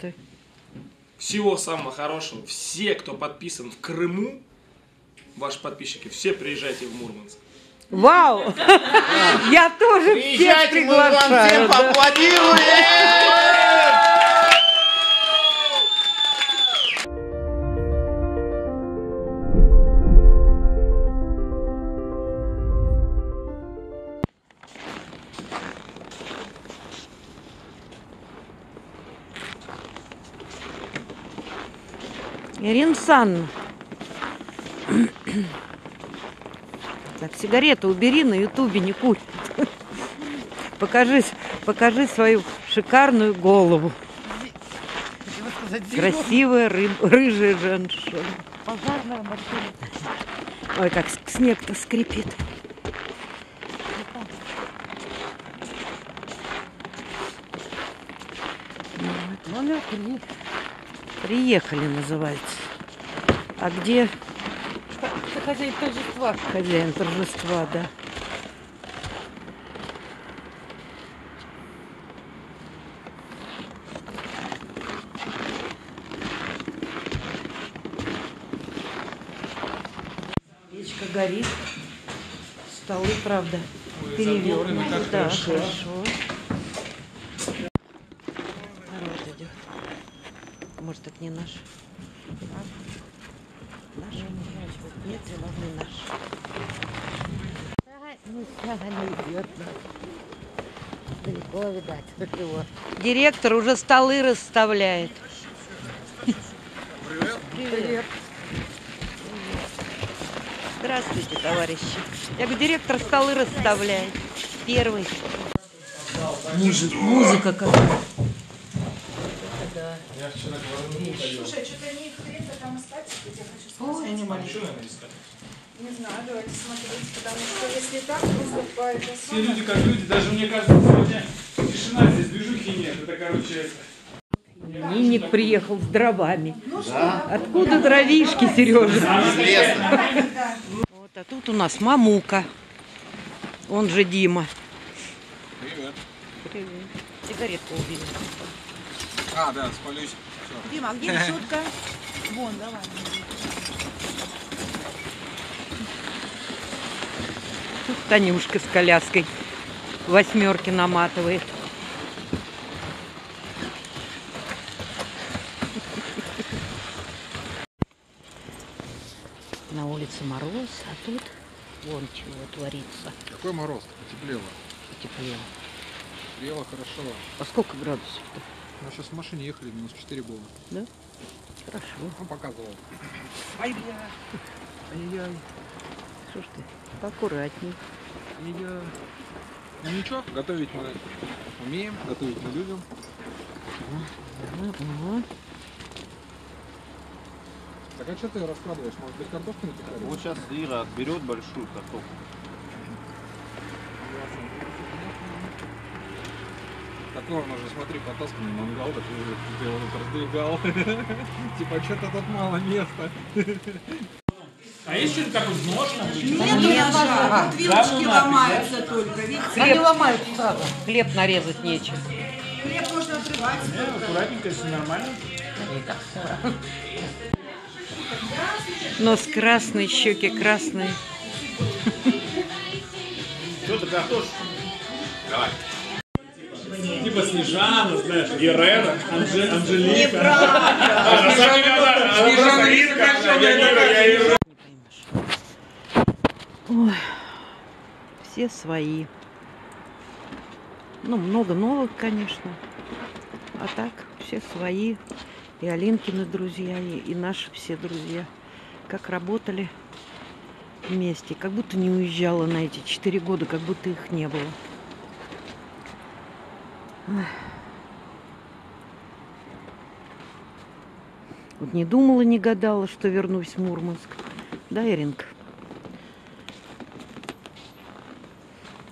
ты. Всего самого хорошего. Все, кто подписан в Крыму, ваши подписчики, все приезжайте в Мурманск. Вау! Я тоже всех Приезжайте, мы вам всем приглашаю. поаплодируем! Санна. Так, сигарету убери, на ютубе не курит. Покажи, покажи свою шикарную голову. Красивая ры- рыжая женщина. Пожарная машина. Ой, как снег-то скрипит. Номер три. Приехали, называется. А где Ты хозяин торжества. хозяин торжества, да? Печка горит. Столы, правда, перевернуты. как Да, хорошо. хорошо. Народ идет. Может, это не наш? Наш? Нет, главный наш. Ну, сейчас она идет. Далеко, видать, от его. Директор уже столы расставляет. Привет. Здравствуйте, товарищи. Я говорю, директор столы расставляет. Первый. Музыка, музыка какая. Слушай, что-то не хрень там искать, я хочу сказать. Ничего, наверное, искать. Не знаю, давайте смотреть, потому что если так, просто по это Все люди как люди, даже мне кажется, сегодня тишина здесь, движухи нет. Это, короче. Ниник приехал с дровами. Откуда дровишки, Сережа? Вот, а тут у нас мамука. Он же Дима. Привет. Привет. Сигаретку убили. А, да, спалюсь. Дима, а где решетка? Вон, давай. Тут Танюшка с коляской восьмерки наматывает. На улице мороз, а тут вон чего творится. Какой мороз? Потеплело. Теплее. Теплело хорошо. А сколько градусов-то? Мы сейчас в машине ехали, минус 4 было. Хорошо. Он показывал. Ай-яй. Что ж ты? Поаккуратней. Я... Ну ничего, готовить мы умеем, готовить мы любим. Ага. Так а что ты раскладываешь? Может быть картошку напихали? Вот сейчас Ира отберет большую картошку. Так можно же, смотри, потасканный мангал, так ты его тут раздвигал. Типа, что-то тут мало места. А есть что-нибудь такое нож? Нет ножа, вот вилочки ломаются только, видите? Хлеб ломают сразу. Хлеб нарезать нечем. Хлеб можно отрывать. Аккуратненько, все нормально. Нос красный, щеки красные. Что ты картошку? Давай. Типа Снежана, знаешь, Геррера, Анже, Анжелика. Неправда. А на самом деле она, она просто я. Ой, все свои. Ну, много новых, конечно. А так, все свои. И Алинкины друзья, и, и наши все друзья. Как работали вместе. Как будто не уезжала на эти четыре года, как будто их не было. Вот не думала, не гадала, что вернусь в Мурманск. Да, Иринка?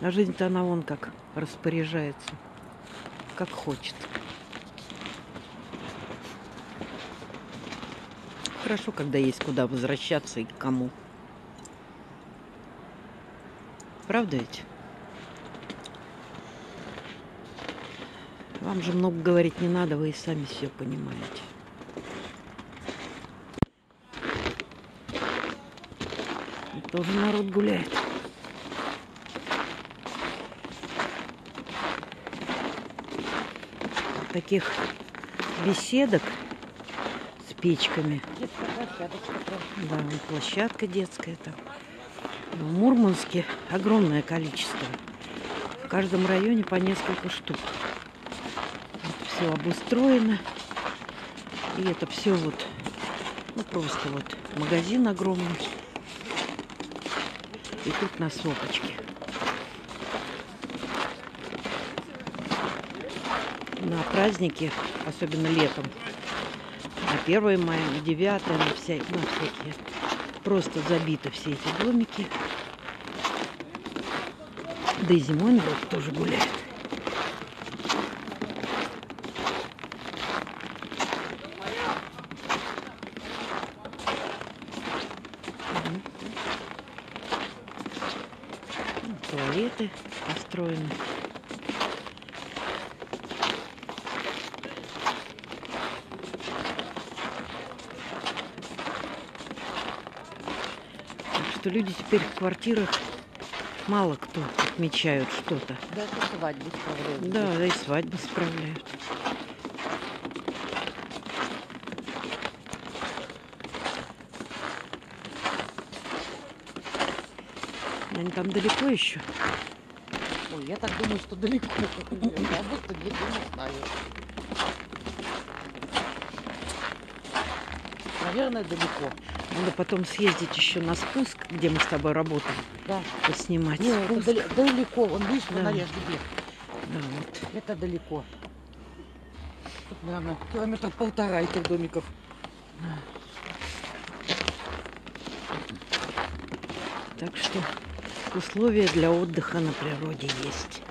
А жизнь-то она вон как распоряжается, как хочет. Хорошо, когда есть куда возвращаться и к кому. Правда ведь? Вам же много говорить не надо, вы и сами все понимаете. И тоже народ гуляет. Таких беседок с печками. Да, площадка детская там. В Мурманске огромное количество. В каждом районе по несколько штук. Все обустроено. И это все вот, ну просто вот магазин огромный. И тут на сопочке. На праздники, особенно летом, на 1 мая, на 9, на, вся, на всякие. Просто забиты все эти домики. Да и зимой народ тоже гуляет. Мгм. Ну, Туалеты построены. Так что люди теперь в квартирах мало кто отмечают что-то. Даже свадьбы справляют. Да, да и свадьбы справляют. Они там далеко еще. Ой, я так думаю, что далеко. Я будто где-то не знаю. Наверное, далеко. Надо потом съездить еще на спуск, где мы с тобой работаем, Да. поснимать Не, это спуск. дали- далеко. Он, видишь, Да. фонаря где? Да, вот. Это далеко. Тут, наверное, километра полтора этих домиков. Так что условия для отдыха на природе есть.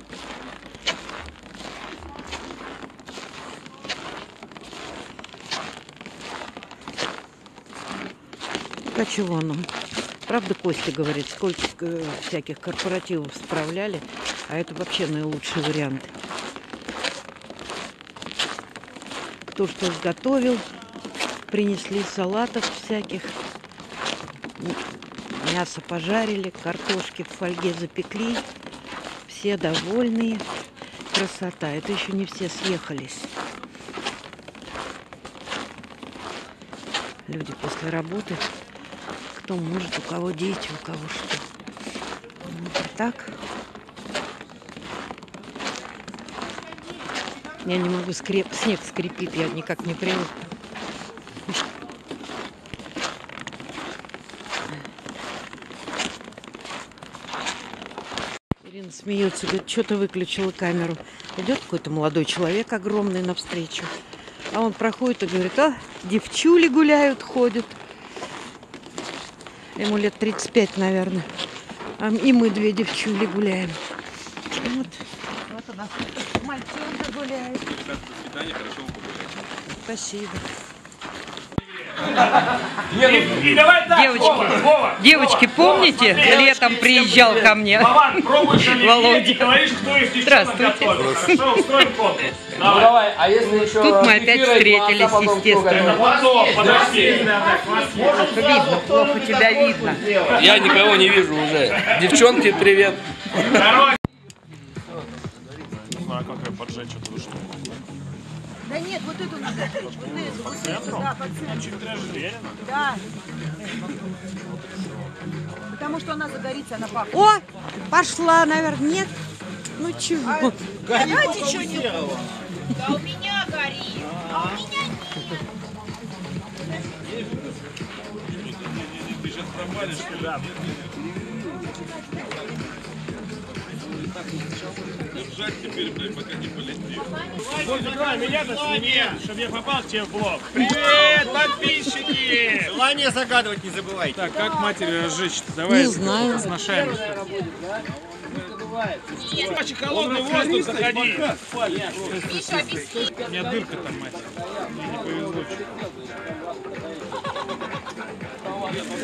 Чего нам? Правда, Костя говорит, сколько э, всяких корпоративов справляли, а это вообще наилучший вариант. Кто что изготовил, принесли салатов всяких, Мясо пожарили, картошки в фольге запекли. Все довольные. Красота. Это еще не все съехались. Люди после работы. Кто может, у кого дети, у кого что. Вот а так. Я не могу, скреп... снег скрипит, я никак не привыкла. Ирина смеется, говорит, что ты выключила камеру. Идет какой-то молодой человек огромный навстречу. А он проходит и говорит, а, девчули гуляют, ходят. Ему лет 35, наверное. А и мы две девчули гуляем. Вот. Вот у нас мальчонка гуляет. До свидания, хорошо погулять. Спасибо. И, и давай так, Девочки, Вова, Вова, девочки, Вова, помните, смотри, летом приезжал ко мне Вован, пробуешь Володя. и говоришь, кто из девчонок Здравствуйте. Хорошо, устроим конкурс. Ну Давай. а если еще Тут мы опять встретились, молока, потом естественно. Потом, подожди. Видно, плохо тебя видно. Я никого не вижу уже. Девчонки, привет. Второй. Да нет, вот эту надо. Вот эту, вот эту, да, по центру. Да. Потому что она загорится, она пахнет. О, пошла, наверное, нет? Ну чего? Давайте что-нибудь. Да у меня горит. А у меня нет. Давай, меня-то сними, чтобы я попал тебе в блог. Привет, подписчики! Желание загадывать не забывайте. Так, как матери разжечь? Давай Не знаю. сношаем. Очень холодный воздух заходи. У меня дырка там, мать. Мне не повезло.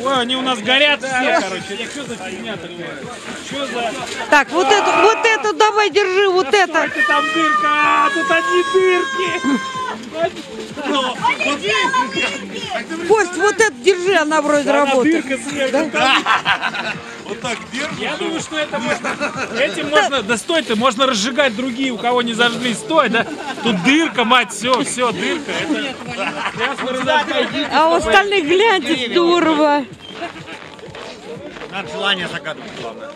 Ой, они у нас горят все, короче. Что за фигня такая? Что за... Так, вот эту, вот эту давай, держи, вот это. Сколько там дырка? А, тут одни дырки. Кость, вот эту держи, она вроде работает. дырка сверху. Вот так держишь? Я думаю, что это можно... Этим можно... Да стой ты, можно разжигать другие, у кого не зажгли. Стой, да? Тут дырка, мать, все, все, дырка. А у остальных гляньте, здорово. Надо желание загадывать, главное.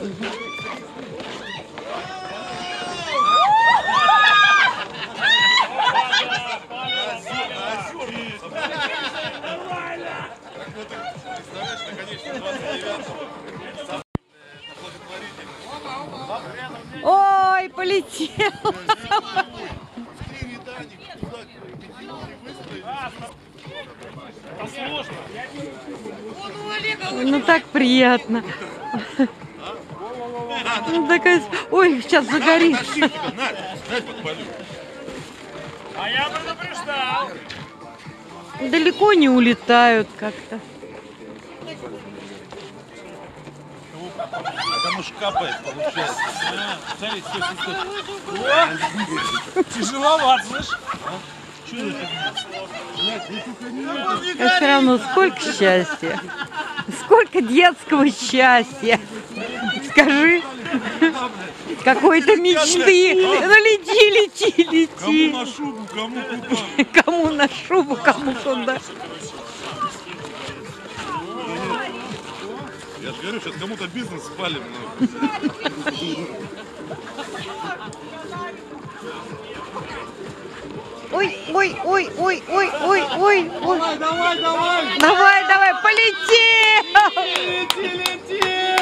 Ой, полетел. Ну так приятно. Ну, такая... Ой, сейчас загорится. А я предупреждал. Далеко не улетают как-то. Что капает, получается. Смотри. Тяжеловато, слышь? А все равно сколько счастья. Сколько детского счастья. Скажи. Какой-то мечты. Ну лети, лети, лети. Кому на шубу, кому куда. Кому на шубу, кому куда. Говорю, сейчас кому-то бизнес спалим. Ой, ой, ой, ой, ой, ой, ой, ой. Давай, давай, давай. Давай, давай, полетел. Господи,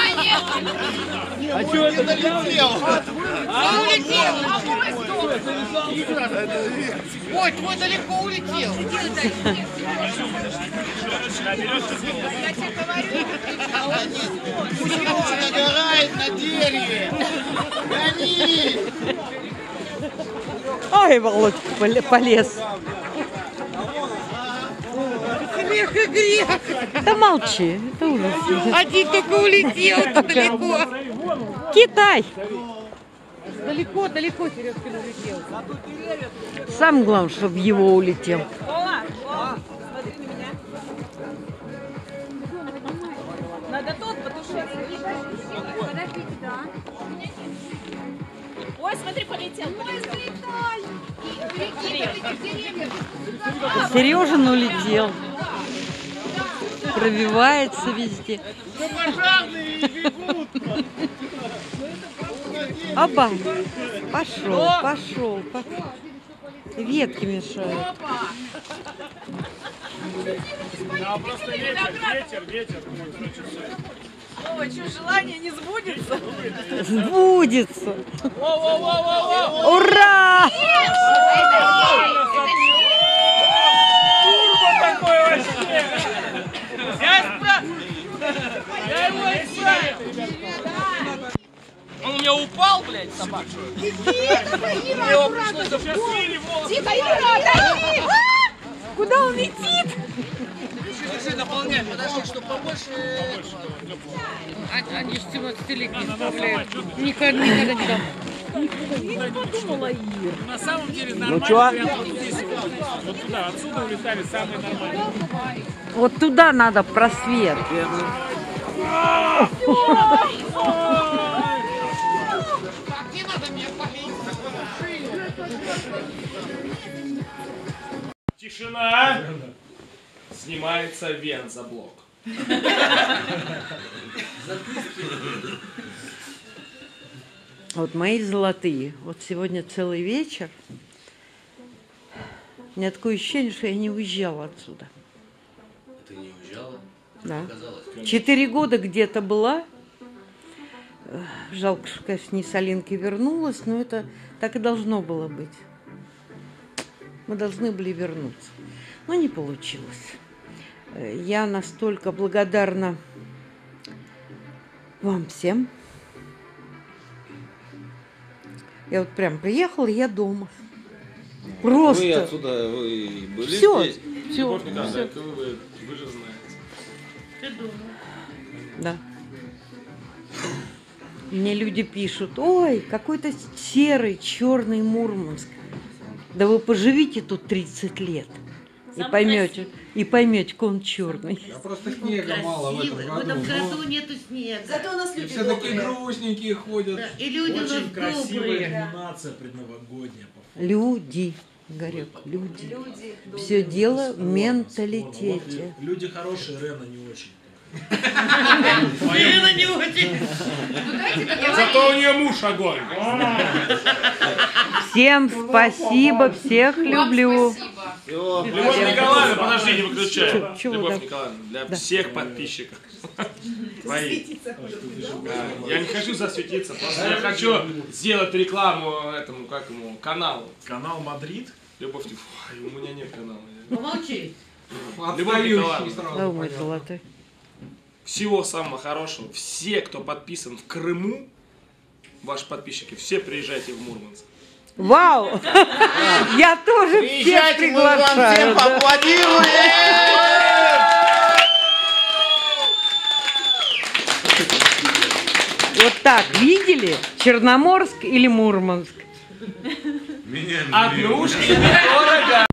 внимание! А что это? Он улетел! А мой сдох! Ой, твой далеко улетел! Я тебе говорю, Нагорает на дереве! Гони! Ой, Володька поле- полез. Грех и грех. Да молчи, это ужас. один только улетел далеко. Китай. Далеко, далеко Сережкин улетел. Самое главное, чтобы его улетел. Смотри, полетел. Залетай. Сережин улетел. Пробивается везде. Оба. Пошел, пошел. по- Ветки мешают. Да, просто ветер, ветер, ветер. Ой, что, желание не сбудется? Сбудется. Ура! Турбо такой вообще. Я исправил. Я его. Он у меня упал, блядь, собака. Тихо, Юра, отойди! А! Куда он летит? Держи, наполняй, подожди, чтобы побольше. Они же 17 лет не вставляют. Никогда, никогда не дам. На самом деле нормально. Ну Вот здесь вот. Туда, отсюда улетали самые нормальные. Вот туда надо просвет. Тишина. Снимается вензаблок. Вот мои золотые. Вот сегодня целый вечер. У меня такое ощущение, что я не уезжала отсюда. Ты не уезжала? Да. Четыре года где-то была. Жалко, что, конечно, не с Алинкой вернулась, но это так и должно было быть. Мы должны были вернуться. Но не получилось. Я настолько благодарна вам всем. Я вот прям приехала, и я дома. Просто. Вы отсюда вы были Все, здесь? все, Любовь Николаевна, вы, вы, вы же знаете. Ты дома. Да. Мне люди пишут, ой, какой-то серый, черный Мурманск. Да вы поживите тут 30 лет. И поймете, и поймете, как он черный. А просто снега мало в этом Красивый. В году. этом но- году нету снега. Зато у нас И люди все такие добрые. грустненькие ходят. Да, И люди у нас Очень красивая добрые. иллюминация предновогодняя. Люди, Игорек, люди. Люди Все дело в менталитете. вот люди хорошие, Рена не очень. Ирина не очень. Зато у нее муж огонь. Всем спасибо, всех люблю. Всё, Любовь Николаевна, подожди, не выключай. Чего Любовь? Николаевна, для Да. всех подписчиков. Твои. Да, Я не хочу засветиться, просто я хочу сделать рекламу этому, как ему, каналу. Канал Мадрид. Любовь Ник- Ой, у меня нет канала. Помолчи. Отстающий Николаевна. Всего самого хорошего. Все, кто подписан в Крыму, ваши подписчики, все приезжайте в Мурманск. Вау! Я тоже всех Приезжайте, мы вам всем приглашаю. да. поаплодируем! Вот так, видели? Черноморск или Мурманск? Однушки недорого.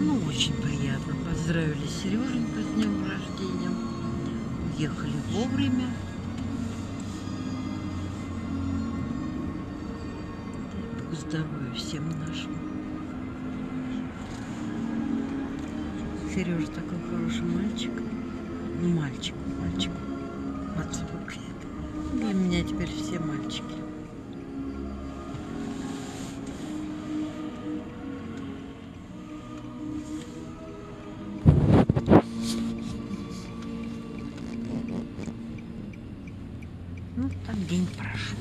Ну, очень приятно. Поздравили Сереженьку с днем рождения. Уехали вовремя. Здоровья всем нашим. Сережа такой хороший мальчик. Ну, мальчик, мальчик. Отзвук. Для меня теперь все мальчики. Ну, так день прошел.